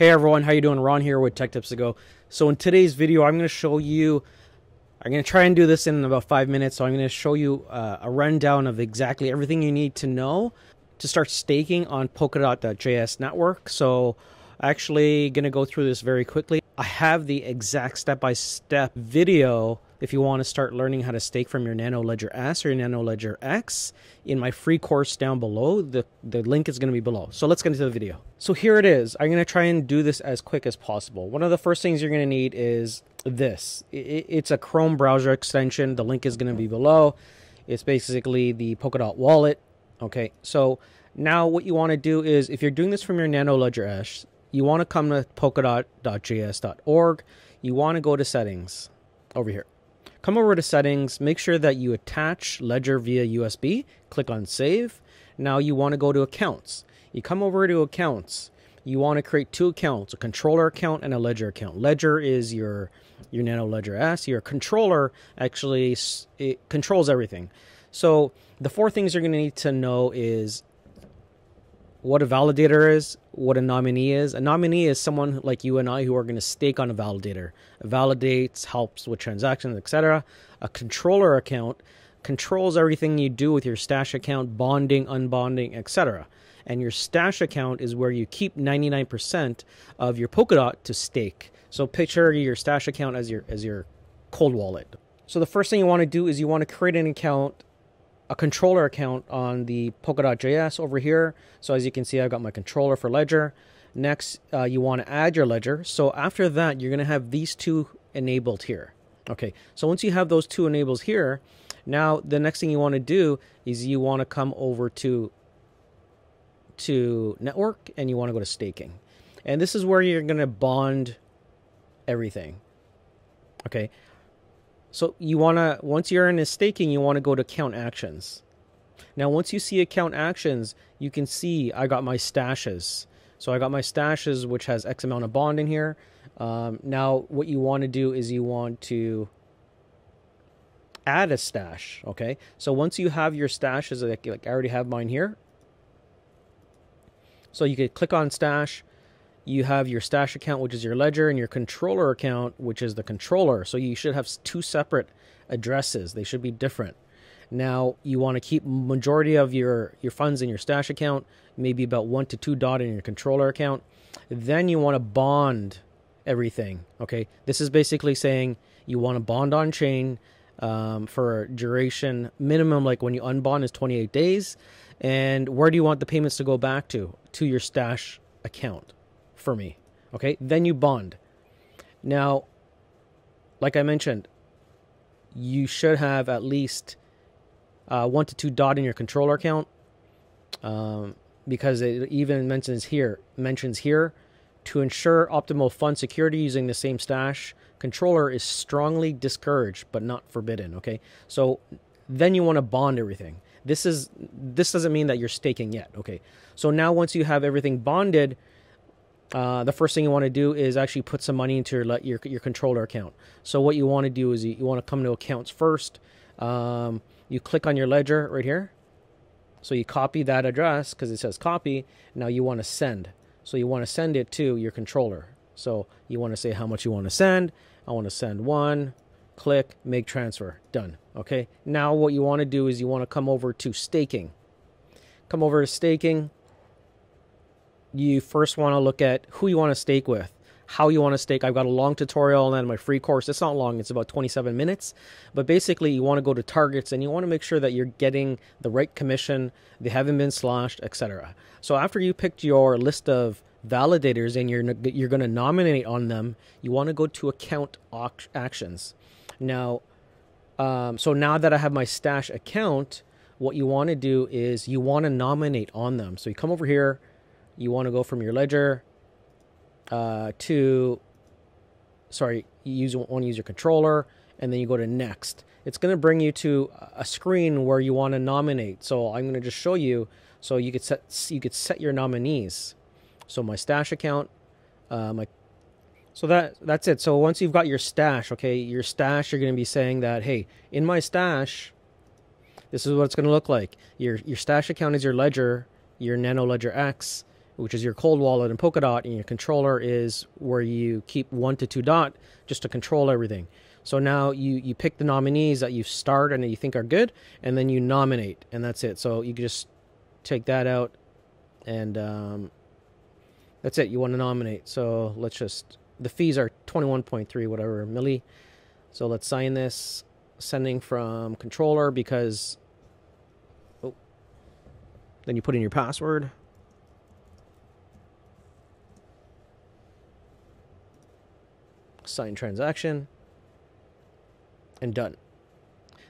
Hey everyone, how you doing? Ron here with Tech Tips to Go. So in today's video, I'm going to show you, I'm going to try and do this in about five minutes. So I'm going to show you uh, a rundown of exactly everything you need to know to start staking on Polkadot.js network. So actually going to go through this very quickly. I have the exact step-by-step -step video if you want to start learning how to stake from your Nano Ledger S or your Nano Ledger X in my free course down below. The, the link is going to be below. So let's get into the video. So here it is. I'm going to try and do this as quick as possible. One of the first things you're going to need is this. It's a Chrome browser extension. The link is going to be below. It's basically the Polkadot wallet. Okay, so now what you want to do is if you're doing this from your Nano Ledger S, you want to come to polkadot.js.org. You want to go to settings over here. Come over to settings, make sure that you attach Ledger via USB, click on save. Now you want to go to accounts. You come over to accounts. You want to create two accounts, a controller account and a ledger account. Ledger is your your Nano Ledger S. Your controller actually it controls everything. So the four things you're going to need to know is what a validator is, what a nominee is. A nominee is someone like you and I who are going to stake on a validator. It validates, helps with transactions, etc. A controller account controls everything you do with your stash account, bonding, unbonding, etc. And your stash account is where you keep 99% of your Polkadot to stake. So picture your stash account as your as your cold wallet. So the first thing you want to do is you want to create an account a controller account on the Polkadot.js over here. So as you can see, I've got my controller for Ledger. Next, uh, you want to add your Ledger. So after that, you're going to have these two enabled here. Okay, so once you have those two enables here, now the next thing you want to do is you want to come over to to network and you want to go to staking. And this is where you're going to bond everything. Okay, so you want to, once you're in a staking, you want to go to account actions. Now, once you see account actions, you can see I got my stashes. So I got my stashes, which has X amount of bond in here. Um, now, what you want to do is you want to add a stash. Okay. So once you have your stashes, like, like I already have mine here. So you could click on stash, you have your stash account, which is your ledger, and your controller account, which is the controller. So you should have two separate addresses. They should be different. Now you want to keep majority of your your funds in your stash account, maybe about one to two dot in your controller account. Then you want to bond everything. Okay, this is basically saying you want to bond on chain um, for duration minimum. Like when you unbond is 28 days, and where do you want the payments to go back to? To your stash account for me. Okay, then you bond. Now, like I mentioned, you should have at least uh, one to two dot in your controller account, um, because it even mentions here mentions here to ensure optimal fund security using the same stash controller is strongly discouraged but not forbidden. Okay, so then you want to bond everything. This is this doesn't mean that you're staking yet. Okay, so now once you have everything bonded uh, the first thing you want to do is actually put some money into your your, your controller account. So what you want to do is you, you want to come to accounts first. Um, you click on your ledger right here. So you copy that address because it says copy. Now you want to send. So you want to send it to your controller. So you want to say how much you want to send. I want to send one. Click, make transfer. Done. Okay. Now what you want to do is you want to come over to staking. Come over to staking you first want to look at who you want to stake with, how you want to stake. I've got a long tutorial and my free course. It's not long, it's about 27 minutes. But basically, you want to go to targets and you want to make sure that you're getting the right commission, they haven't been slashed, etc. So after you picked your list of validators and you're you're going to nominate on them, you want to go to account actions. Now, um, so now that I have my stash account, what you want to do is you want to nominate on them. So you come over here you want to go from your ledger uh, to, sorry, you use, want to use your controller, and then you go to next. It's going to bring you to a screen where you want to nominate. So I'm going to just show you so you could set you could set your nominees. So my stash account, uh, my so that that's it. So once you've got your stash, okay, your stash, you're going to be saying that, hey, in my stash, this is what it's going to look like. Your your stash account is your ledger, your Nano Ledger X, which is your cold wallet and Polkadot, and your controller is where you keep one to two dot just to control everything. So now you you pick the nominees that you start and that you think are good, and then you nominate, and that's it. So you can just take that out, and um, that's it. You want to nominate. So let's just the fees are twenty one point three whatever milli. So let's sign this, sending from controller because. Oh, then you put in your password. Sign transaction and done.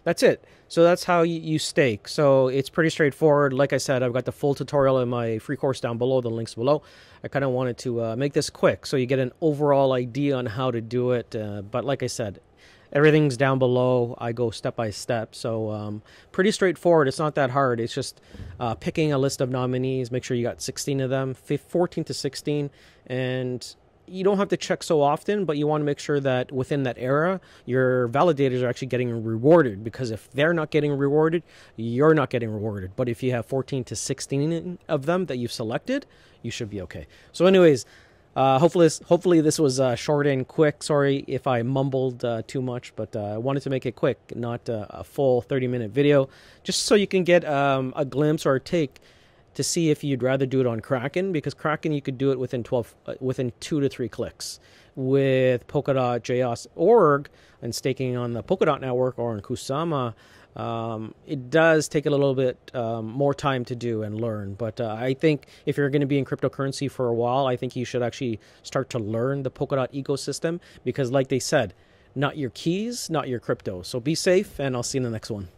That's it. So that's how you, stake. So it's pretty straightforward. Like I said, I've got the full tutorial in my free course down below, the links below. I kind of wanted to uh, make this quick so you get an overall idea on how to do it. Uh, but like I said, everything's down below. I go step by step. So um, pretty straightforward. It's not that hard. It's just uh, picking a list of nominees. Make sure you got 16 of them, 14 to 16, and you don't have to check so often, but you want to make sure that within that era, your validators are actually getting rewarded because if they're not getting rewarded, you're not getting rewarded. But if you have 14 to 16 of them that you've selected, you should be okay. So, anyways, uh, hopefully, this, hopefully this was uh, short and quick. Sorry if I mumbled uh, too much, but uh, I wanted to make it quick, not uh, a full 30 minute video, just so you can get um, a glimpse or a take to see if you'd rather do it on Kraken because Kraken you could do it within 12 uh, within 2 to 3 clicks with Polkadot JS org and staking on the Polkadot network or on Kusama um, it does take a little bit um, more time to do and learn. But uh, I think if you're going to be in cryptocurrency for a while, I think you should actually start to learn the Polkadot ecosystem because, like they said, not your keys, not your crypto. So be safe, and I'll see you in the next one.